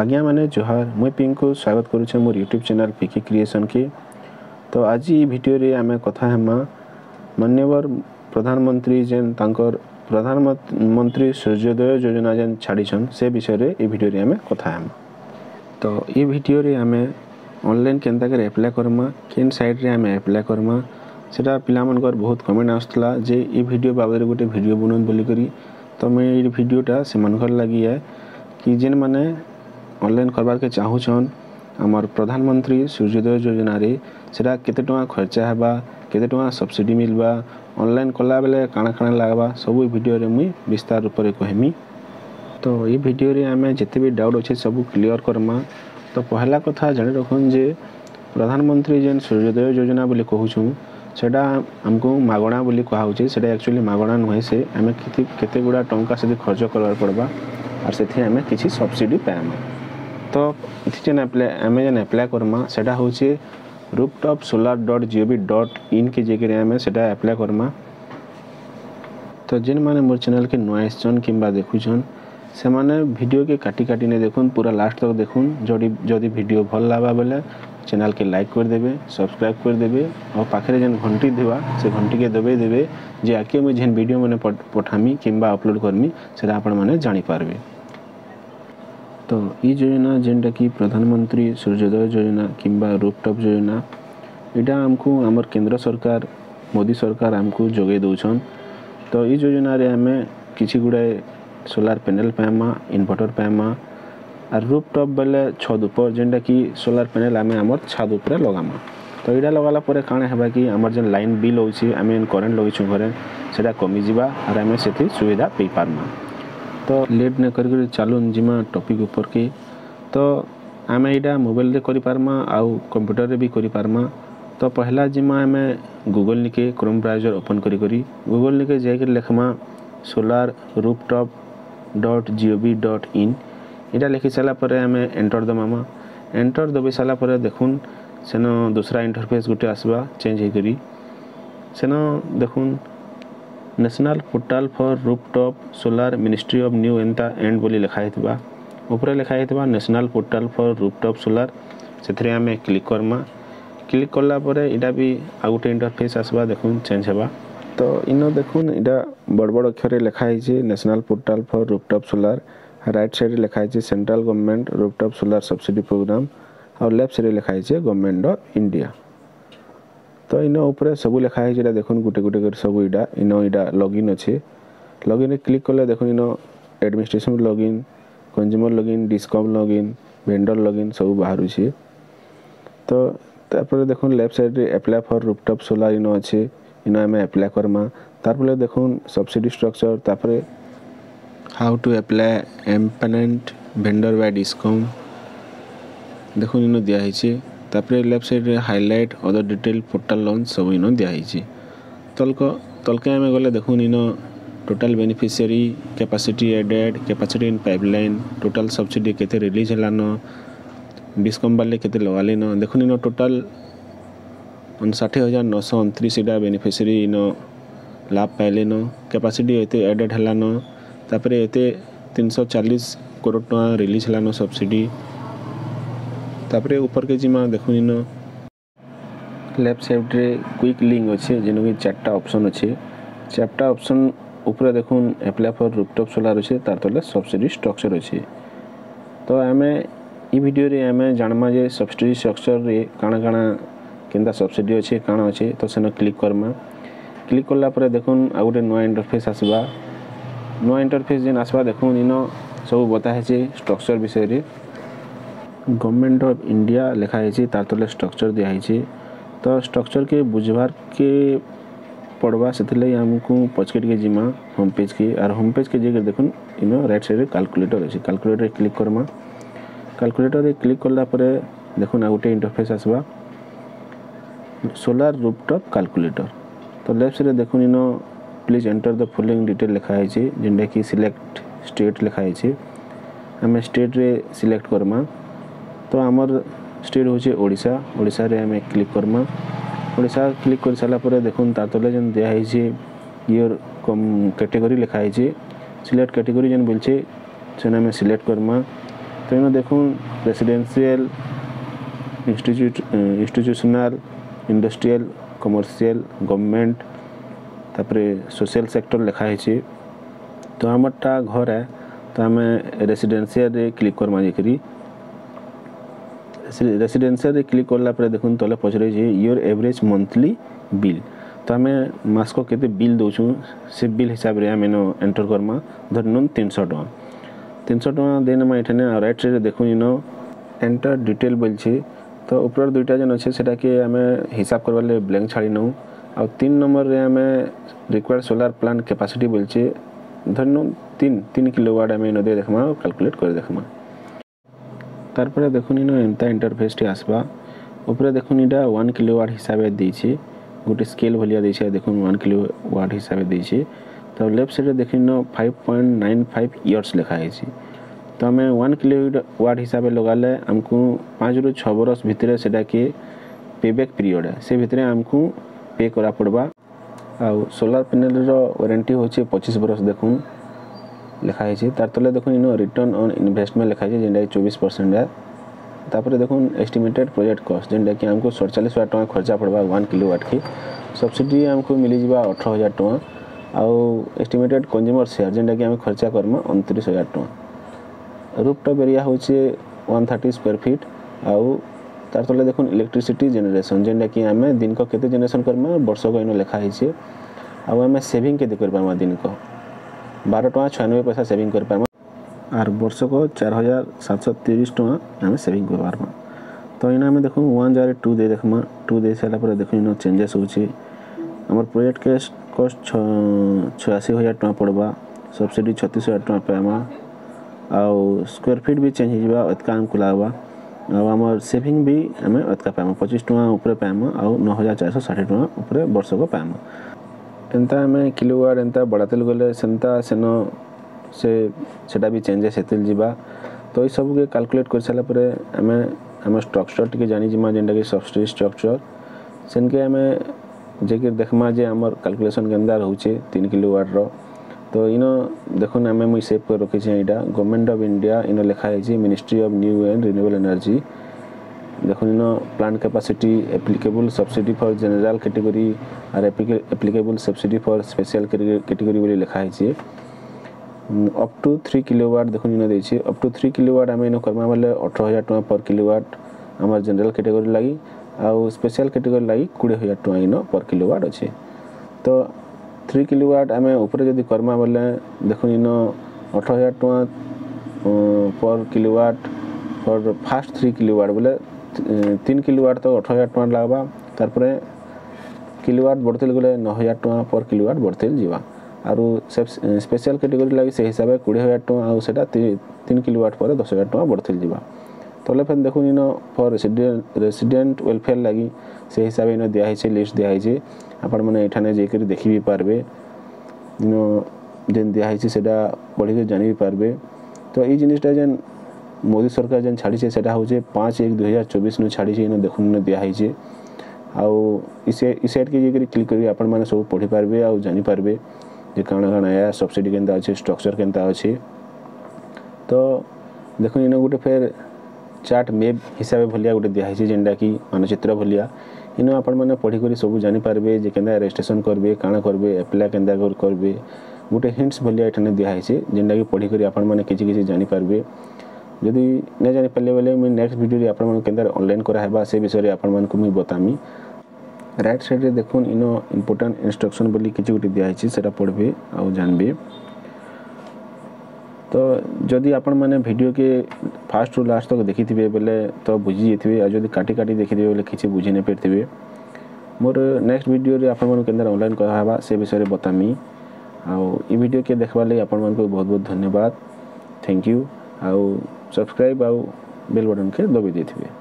ଆଜ୍ଞା ମାନେ ଜୁହାର ମୁଇଁ ପିଙ୍କୁ ସ୍ୱାଗତ କରୁଛେ ମୋର ୟୁଟ୍ୟୁବ୍ ଚ୍ୟାନେଲ୍ ପିକି କ୍ରିଏସନ୍କେ ତ ଆଜି ଏଇ ଭିଡ଼ିଓରେ ଆମେ କଥା ହେମା ମାନ୍ୟବର ପ୍ରଧାନମନ୍ତ୍ରୀ ଯେନ୍ ତାଙ୍କର ପ୍ରଧାନମନ୍ତ୍ରୀ ସୂର୍ଯ୍ୟୋଦୟ ଯୋଜନା ଯେନ୍ ଛାଡ଼ିଛନ୍ ସେ ବିଷୟରେ ଏ ଭିଡ଼ିଓରେ ଆମେ କଥା ହେମା ତ ଏ ଭିଡ଼ିଓରେ ଆମେ ଅନଲାଇନ୍ କେନ୍ତାକରି ଆପ୍ଲାଏ କର୍ମା କେନ୍ ସାଇଟ୍ରେ ଆମେ ଆପ୍ଲାଏ କର୍ମା ସେଟା ପିଲାମାନଙ୍କର ବହୁତ କମେଣ୍ଟ ଆସୁଥିଲା ଯେ ଏ ଭିଡ଼ିଓ ବାବଦରେ ଗୋଟେ ଭିଡ଼ିଓ ବନଉନ୍ ବୋଲିକରି ତ ମୁଇଁ ଏଇ ଭିଡ଼ିଓଟା ସେମାନଙ୍କର ଲାଗି କି ଯେନ୍ମାନେ ଅନଲାଇନ୍ କର୍ବାର୍କେ ଚାହୁଁଛନ୍ ଆମର୍ ପ୍ରଧାନମନ୍ତ୍ରୀ ସୂର୍ଯ୍ୟୋଦୟ ଯୋଜନାରେ ସେଟା କେତେ ଟଙ୍କା ଖର୍ଚ୍ଚା ହେବା କେତେ ଟଙ୍କା ସବ୍ସିଡ଼ି ମିଲ୍ବା ଅନଲାଇନ୍ କଲାବେଲେ କାଣା କାଣା ଲାଗ୍ବା ସବୁ ଭିଡ଼ିଓରେ ମୁଇଁ ବିସ୍ତାର ରୂପରେ କହେମି ତ ଇ ଭିଡ଼ିଓରେ ଆମେ ଯେତେ ବି ଡାଉଟ୍ ଅଛେ ସବୁ କ୍ଲିଅର୍ କର୍ମା ତ ପହେଲା କଥା ଜାଣି ରଖୁନ୍ ଯେ ପ୍ରଧାନମନ୍ତ୍ରୀ ଯେନ୍ ସୂର୍ଯ୍ୟୋଦୟ ଯୋଜନା ବୋଲି କହୁଛୁଁ ସେଟା ଆମକୁ ମାଗଣା ବୋଲି କୁହାହେଉଛେ ସେଟା ଆକ୍ଚୁଆଲି ମାଗଣା ନୁହେଁ ସେ ଆମେ କେତେ କେତେ ଗୁଡ଼ା ଟଙ୍କା ସେଠି ଖର୍ଚ୍ଚ କର୍ବାର୍ ପଡ଼୍ବା ଆର୍ ସେଥିରେ ଆମେ କିଛି ସବ୍ସିଡ଼ି ପାଏମା ତ ଯେନ୍ ଆପ୍ଲାଏ ଆମେ ଯେନ୍ ଆପ୍ଲାଏ କର୍ମା ସେଟା ହଉଛେ top solar dot G O V dot ଇନ୍କେ ଯାଇକିରି ଆମେ ସେଟା ଆପ୍ଲାଏ କର୍ମା ତ ଯେନ୍ମାନେ ମୋର୍ ଚ୍ୟାନେଲ୍କେ ନୂଆ ଆସିଛନ୍ କିମ୍ବା ଦେଖୁଛନ୍ ସେମାନେ ଭିଡ଼ିଓକେ କାଟି କାଟି ନେଇ ଦେଖୁନ୍ ପୁରା ଲାଷ୍ଟ ତକ୍ ଦେଖୁନ୍ ଯଦି ଯଦି ଭିଡ଼ିଓ ଭଲ୍ ଲାଗ୍ବା ବେଲେ ଚ୍ୟାନେଲ୍କେ ଲାଇକ୍ କରିଦେବେ ସବସ୍କ୍ରାଇବ୍ କରିଦେବେ ଆଉ ପାଖରେ ଯେନ୍ ଘଣ୍ଟି ଥିବା ସେ ଘଣ୍ଟିକେ ଦବେଇ ଦେବେ ଯେ ଆଗ୍କେ ମୁଇଁ ଯେନ୍ ଭିଡ଼ିଓ ମାନେ ପଠାମି କିମ୍ବା ଅପଲୋଡ଼୍ କର୍ମି ସେଟା ଆପଣମାନେ ଜାଣିପାର୍ବେ ତ ଇ ଯୋଜନା ଯେନ୍ଟାକି ପ୍ରଧାନମନ୍ତ୍ରୀ ସୂର୍ଯ୍ୟୋଦୟ ଯୋଜନା କିମ୍ବା ରୁଫଟପ୍ ଯୋଜନା ଏଇଟା ଆମକୁ ଆମର୍ କେନ୍ଦ୍ର ସରକାର ମୋଦି ସରକାର ଆମକୁ ଯୋଗେଇ ଦଉଛନ୍ ତ ଇ ଯୋଜନାରେ ଆମେ କିଛି ଗୁଡ଼ାଏ ସୋଲାର୍ ପ୍ୟାନେଲ୍ ପାଏମା ଇନଭଟର୍ ପାଏମା ଆର୍ ରୁଫଟପ୍ ବେଲେ ଛତ୍ ଉପର୍ ଯେନ୍ଟାକି ସୋଲାର୍ ପ୍ୟାନେଲ୍ ଆମେ ଆମର୍ ଛାତ୍ ଉପରେ ଲଗାମା ତ ଏଇଟା ଲଗାଲା ପରେ କାଣା ହେବା କି ଆମର୍ ଯେନ୍ ଲାଇନ୍ ବିଲ୍ ହେଉଛି ଆମେ ଯେନ୍ କରେଣ୍ଟ୍ ଲଗେଇଛୁଁ ଘରେ ସେଟା କମିଯିବା ଆର୍ ଆମେ ସେଥି ସୁବିଧା ପାଇପାର୍ମା तो लेଟ୍ ନାଇଁ କରିକିରି ଚାଲୁନ୍ ଯିମା ଟପିକ୍ ଉପର୍କେ ତ ଆମେ ଏଇଟା ମୋବାଇଲ୍ରେ କରିପାର୍ମା ଆଉ କମ୍ପ୍ୟୁଟର୍ରେ ବି କରିପାର୍ମା ତ ପହେଲା ଯିମା ଆମେ ଗୁଗଲ୍ ନିକେ କ୍ରୋମ୍ ବ୍ରାଉଜର୍ ଓପନ୍ କରିକରି ଗୁଗଲ୍ ନିକେ ଯାଇକିରି ଲେଖ୍ମା solar roof top dot G O V dot in ଏଇଟା ଲେଖି ସାରିଲା ପରେ ଆମେ ଏଣ୍ଟର୍ ଦେମାମା ଏଣ୍ଟର୍ ଦବେଇ ସାରିଲା ପରେ ଦେଖୁନ୍ ସେନ ଦୁସରା ଇଣ୍ଟରଫେସ୍ ଗୋଟେ ଆସ୍ବା ଚେଞ୍ଜ ହେଇକରି ସେନ ଦେଖୁନ୍ national portal for rooftop solar ministry of new ଏନ୍ତା ଏଣ୍ଡ ବୋଲି ଲେଖା ହେଇଥିବା ଉପରେ ଲେଖା ହେଇଥିବା national portal for rooftop solar ସେଥିରେ ଆମେ କ୍ଲିକ୍ କର୍ମା କ୍ଲିକ୍ କଲା ପରେ ଏଇଟା ବି ଆଉ ଗୋଟେ ଇଣ୍ଟରଫେସ୍ ଆସିବା ଦେଖୁନ୍ ଚେଞ୍ଜ ହେବା ତ ଇନ ଦେଖୁନ୍ ଏଇଟା ବଡ଼ ବଡ଼ ଅକ୍ଷରରେ ଲେଖା ହେଇଛି national portal for rooftop solar right ସାଇଡ଼୍ରେ ଲେଖା ହେଇଛି central government rooftop solar subsidy program ଆଉ ଲେଫ୍ଟ ସାଇଡ଼୍ରେ ଲେଖା ହେଇଛି ଗଭର୍ଣ୍ଣମେଣ୍ଟ ଅଫ୍ ଇଣ୍ଡିଆ ତ ଇନ ଉପରେ ସବୁ ଲେଖା ହେଇଛି ଏଇଟା ଦେଖୁନ୍ ଗୁଟେ ଗୁଟେ କରି ସବୁ ଇଟା ଇନ ଇଟା ଲଗ୍ଇନ୍ ଅଛେ ଲଗ୍ଇନ୍ରେ କ୍ଲିକ୍ କଲେ ଦେଖୁନ୍ ଇନ administration login consumer login discom login vendor login ସବୁ ବାହାରୁଛେ ତ ତାପରେ ଦେଖୁନ୍ ଲେଫ୍ଟ ସାଇଡ଼୍ରେ ଆପ୍ଲାଏ ଫର୍ ରୁଫଟପ୍ ସୋଲାର୍ ଇନ ଅଛେ ଇନ ଆମେ ଆପ୍ଲାଏ କର୍ମା ତାପରେ ଦେଖୁନ୍ ସବସିଡ଼ି ଷ୍ଟ୍ରକ୍ଚର୍ ତାପରେ how to apply empanelled vendor by discom দেখুন ইনো দেওয়া হয়েছে ତାପରେ ଲେଫ୍ଟ ସାଇଡ଼୍ରେ highlight other detail portal launch ସବୁ ଇନ ଦିଆହେଇଛେ ତଲ୍କ ତଲ୍କେ ଆମେ ଗଲେ ଦେଖୁନ୍ ଇନ total beneficiary capacity added capacity in pipeline total subsidy କେତେ ରିଲିଜ୍ ହେଲାନ ଡିସ୍କମ୍ ବାଲେ କେତେ ଲଗାଲିନ ଦେଖୁନ୍ ଇନ ଟୋଟାଲ୍ ଷାଠିଏ ହଜାର ନଅଶହ ଅଣତିରିଶଟା ବେନିଫିସିଆରୀ ଇନ ଲାଭ ପାଇଲେନ କ୍ୟାପାସିଟି ଏତେ ଏଡେଡ଼୍ ହେଲାନ ତାପରେ ଏତେ ତିନିଶହ ଚାଳିଶ କୋଟି ଟଙ୍କା ରିଲିଜ୍ ହେଲାନ ସବସିଡ଼ି ତାପରେ ଉପରକେ ଯିମା ଦେଖୁନ୍ ଇନ ଲେଫ୍ଟ ସାଇଡ଼୍ରେ କ୍ୱିକ୍ ଲିଙ୍କ୍ ଅଛେ ଯେନ୍କି ଚାରିଟା ଅପସନ୍ ଅଛେ ଚାରିଟା ଅପସନ୍ ଉପରେ ଦେଖୁନ୍ ଆପ୍ଲାଏ ଫର୍ ରୁପଟପ୍ ସୋଲାର୍ ଅଛେ ତାର୍ ତଲେ ସବସିଡ଼ି ଷ୍ଟ୍ରକ୍ଚର୍ ଅଛେ ତ ଆମେ ଇ ଭିଡ଼ିଓରେ ଆମେ ଜାଣ୍ମା ଯେ ସବସିଡ଼ି ଷ୍ଟ୍ରକ୍ଚର୍ରେ କାଣା କାଣା କେନ୍ତା ସବସିଡ଼ି ଅଛେ କାଣା ଅଛେ ତ ସେନ କ୍ଲିକ୍ କର୍ମା କ୍ଲିକ୍ କଲା ପରେ ଦେଖୁନ୍ ଆଉ ଗୋଟେ ନୂଆ ଇଣ୍ଟରଫେସ୍ ଆସ୍ବା ନୂଆ ଇଣ୍ଟରଫେସ୍ ଯେନ୍ ଆସ୍ବା ଦେଖୁନ୍ ଇନ ସବୁ ବତା ହେଇଛେ ଷ୍ଟ୍ରକ୍ଚର୍ ବିଷୟରେ ଗଭର୍ଣ୍ଣମେଣ୍ଟ ଅଫ୍ ଇଣ୍ଡିଆ ଲେଖା ହେଇଛି ତାର୍ ତଲେ ଷ୍ଟ୍ରକ୍ଚର୍ ଦିଆ ହେଇଛି ତ ଷ୍ଟ୍ରକ୍ଚର୍କେ ବୁଝବାର୍କେ ପଡ଼୍ବା ସେଥିର୍ଲାଗି ଆମକୁ ପଛ୍କେ ଟିକେ ଯିମା ହୋମ୍ ପେଜ୍କେ ଆର୍ ହୋମ୍ ପେଜ୍କେ ଯାଇକରି ଦେଖୁନ୍ ଇନ ରାଇଟ୍ ସାଇଡ଼୍ରେ କାଲ୍କୁଲେଟର୍ ଅଛି କାଲ୍କୁଲେଟର୍ରେ କ୍ଲିକ୍ କର୍ମା କାଲ୍କୁଲେଟର୍ରେ କ୍ଲିକ୍ କଲା ପରେ ଦେଖୁନ୍ ଆଉ ଗୋଟେ ଇଣ୍ଟରଫେସ୍ ଆସ୍ବା ସୋଲାର୍ ରୁଫ୍ଟପ୍ କାଲ୍କୁଲେଟର୍ ତ ଲେଫ୍ଟ ସାଇଡ଼୍ରେ ଦେଖୁନ୍ ଇନ please enter the following detail ଲେଖା ହେଇଛି ଯେନ୍ଟାକି ସିଲେକ୍ଟ ଷ୍ଟେଟ୍ ଲେଖା ହେଇଛି ଆମେ ଷ୍ଟେଟ୍ରେ ସିଲେକ୍ଟ କର୍ମା तो आम स्टेट हूँ ओडा ओडे आम क्लिक करमा ओडा क्लिक कर सारापर देखें तार तले जेन दिखे योर कम कैटेगोरी लिखाही सिलेक्ट कैटेगोरी जेन बोलिए सेने आम सिलेक्ट करमा तो इन देखूँ रेसीडेसीयल इन्यूट इन्यूसनाल इंडस्ट्रीएल कमर्सील गवर्नमेंट तापर सोशल सेक्टर लिखाही तो आमटा घर है तो आम रेसीडेसीयल क्लिक करमा जा ରେସିଡେନ୍ସିଆରେ କ୍ଲିକ୍ କଲା ପରେ ଦେଖନ୍ତୁ ତଳେ ପଚାରିଛି ୟୋର୍ ଏଭରେଜ୍ ମନ୍ଥଲି ବିଲ୍ ତ ଆମେ ମାସକ କେତେ ବିଲ୍ ଦେଉଛୁ ସେ ବିଲ୍ ହିସାବରେ ଆମେ ଇନ ଏଣ୍ଟର୍ କର୍ମା ଧରିନୁନ୍ ତିନିଶହ ଟଙ୍କା ତିନିଶହ ଟଙ୍କା ଦେଇନେମା ଏଠାନେ ଆଉ ରାଇଟ୍ରେ ଦେଖୁନ୍ ଇନ ଏଣ୍ଟର୍ ଡିଟେଲ୍ ବୋଲିଛେ ତ ଉପର ଦୁଇଟା ଯେନ୍ ଅଛେ ସେଟାକେ ଆମେ ହିସାବ କର୍ବାର୍ ଲାଗି ବ୍ଲାଙ୍କ୍ ଛାଡ଼ି ନେଉ ଆଉ ତିନି ନମ୍ବର୍ରେ ଆମେ ରିକ୍ୱାର୍ଡ଼ ସୋଲାର୍ ପ୍ଲାଣ୍ଟ କେପାସିଟି ବୋଲିଛେ ଧରିନୁ ତିନି ତିନି କିଲୋ ୱାଟ୍ ଆମେ ଇନ ଦେଇ ଦେଖ୍ମା ଆଉ କାଲ୍କୁଲେଟ୍ କରି ଦେଖ୍ମା তারপরে দেখুন ইন এমতা ইন্টারফেসটি আসবা উপরে দেখুন এটা ওয়ান কিলো ওয়ার্ড হিসাবে দিয়েছি গোটে স্কেল ভলিয়া দিয়েছে দেখুন ওয়ান কিলো ওয়ার্ড হিসাবে দিয়েছি তো লেফট সাইডে দেখুন five point nine five years লেখা হয়েছে তো আমি ওয়ান কিলো ওয়ার্ড হিসাবে লগালে আমি পাঁচ রু ছ বরস ভিতরে সেটাকে পেব্যাক পিরিয়ড সে ভিতরে আমি পে করা পড়বা আর সোলার প্যানেলের ওয়ারেন্টি হচ্ছে পঁচিশ বরস দেখুন लिखाई तार तले देख इन रिटर्न अन् इनभेस्टमेंट लिखाई है जेनटा चौबीस परसेंट है देख एस्टिमेटेड प्रोजेक्ट कस्ट जेनटा कि आमको सड़चाश हजार टाँग खर्चा पड़ा वन किलो व्ट की सब्सीडी आमको मिल जा अठर हजार टाँग आउ एस्टिमेटेड कंज्यूमर सेयर जेनटा कि आम खर्चा करमा अंतरीश हजार टाँग रूपटप एरिया हूँ वन थर्टी स्क्वेयर फिट आउ तार तले देख इलेक्ट्रिसीटी जेनेसन जेनटा कि आम दिन को कैसे जेनेसन करमा बर्षक इन लिखाई आउ आम सेविंग के दिन को 12.96 টাকা সেভিং করি পারম আর বর্ষে কো 4730 টাকা আমি সেভিং করি পারম তো ইন আমি দেখো 1.2 দেই দেখোমা 2 দেই সেটা পরে দেখো নো চেঞ্জেস হচ্ছে আমোর প্রজেক্ট কেস্ট কস্ট 86000 টাকা পড়বা সাবসিডি 3600 টাকা পাম আ স্কোয়ার ফিট ভি চেঞ্জ হই যা এত কাম কো লাগবা আর আমোর সেভিং ভি আমি এত কামে 25 টাকা উপরে পাম আ আর 9460 টাকা উপরে বর্ষে কো পাম ଏନ୍ତା ଆମେ କିଲୋୱାର୍ ଏନ୍ତା ବଢ଼ାତେଲ୍ ଗଲେ ସେନ୍ତା ସେନ ସେ ସେଟା ବି ଚେଞ୍ଜେସ୍ ହେତେଲ୍ ଯିବା ତ ଏସବୁକେ କାଲକୁଲେଟ୍ କରିସାରିଲା ପରେ ଆମେ ଆମ ଷ୍ଟ୍ରକ୍ଚର୍ ଟିକେ ଜାଣିଯିମା ଯେନ୍ଟାକି ସବସିଡ଼ି ଷ୍ଟ୍ରକ୍ଚର୍ ସେନ୍କେ ଆମେ ଯାଇକିରି ଦେଖ୍ମା ଯେ ଆମର୍ କାଲକୁଲେସନ୍ କେନ୍ତା ରହୁଛେ ତିନି କିଲୋୱାଟ୍ର ତ ଇନ ଦେଖୁନ୍ ଆମେ ମୁଇଁ ସେଭ୍ କରି ରଖିଛେଁ ଇଟା ଗଭର୍ଣ୍ଣମେଣ୍ଟ ଅଫ୍ ଇଣ୍ଡିଆ ଇନ ଲେଖା ହେଇଛି ministry of new and renewable energy দেখুন ইন plant capacity applicable subsidy for general category R applicable subsidy for special category বলে লেখা হয়েছে অপ টু থ্রি কিলোওয়াট দেখুন ইন দিয়েছে অপ টু থ্রি কিলোওয়াট আমি ইন কর্মা বলে অঠর হাজার টাকা পর কিলোওয়াট আমার জেনারেল ক্যাটেগরি লাগি আউ স্পেশাল ক্যাটেগরি লাগি কুড়ি হাজার টাকা ইন পর কিলোওয়াট অছে তো থ্রি কিলোওয়াট আমি উপরে যদি কর্মা বলে দেখুন ইন অঠর হাজার টাকা পর kilowatt for first three kilowatt বলে তিন কিলোৱাট তো অঠৰ হাজাৰ টଙ୍କା লাগবা তাৰপৰা কিলোৱাট বଢ଼িল গ'লে ন হাজাৰ টଙ୍କା পৰ কিলোৱাট বଢ଼িল ଯିବା আৰু ସ୍ପେଶାଲ କାଟେଗୋରୀ ଲାଗି ସେ ହିସାବରେ କୋଡ଼ିଏ ହଜାର ଟଙ୍କା ଆଉ ସେଇଟା ତିନ କିଲୋୱାଟ୍ ପରେ ଦଶ ହଜାର ଟଙ୍କା ବଢ଼ିଲ ଯିବା ତଲେ ଫେନ୍ ଦେଖୁନ୍ ଇନ ଫର୍ ରେସିଡେଣ୍ଟ ରେସିଡେଣ୍ଟ ୱେଲଫେୟାର ଲାଗି ସେ ହିସାବରେ ଇନ ଦିଆହେଇଛେ ଲିଷ୍ଟ ଦିଆହେଇଛେ ଆପଣମାନେ ଏଠାନେ ଯାଇକରି ଦେଖି ବି ପାରବେ ଇନ ଯେନ୍ ଦିଆହେଇଛେ ସେଟା ପଢ଼ିକରି ଜାଣି ବି ପାରବେ ତ ଏଇ ଜିନିଷଟା ଯେନ୍ मोदी सरकार जेन छाड़े से पाँच एक दुई हजार चौबीस नु छाड़े इन देख दिहे आउ सैड के क्लिक कर सब पढ़ी पार्बे आ जानपारे कण कण यार सबसीडी के अच्छे स्ट्रक्चर के अच्छे तो देख इन गोटे फेर चार्ट मेप हिसाब भलिया गोटे दिखाई जेनटा कि मानचित्र भलिया इन आपने पढ़ी कर सब जानपारे के रेजिट्रेसन करेंगे काण करेंगे एप्लाय के करेंगे गोटे हिंट्स भलिया दिखाई है जेनटा कि पढ़ी कर किसी जानपारे जदि नहीं पारे बोले मुझे नेक्स्ट भिडी आपर अनलाइन कराबा से विषय में मुझे बतामी रईट सैड्रे देख इन इम्पोर्टाट बोली किसी गोटे दिखाई से पढ़वे आ जानवे तो जदि आपण मैंने भिडियो के फास्ट रू लास्ट तक देखी थे बोले तो बुझी जाइए आज जब काटि देखी थे बोले किसी बुझी नहीं पार्थे मोर नेक्स्ट भिडियो आपर अनलाइन कहवा से विषय में बतामी आउ ये देखा लगी आपण मूँ बहुत बहुत धन्यवाद थैंक यू आउ सब्सक्राइब आउ बेल बटन के दबाई दे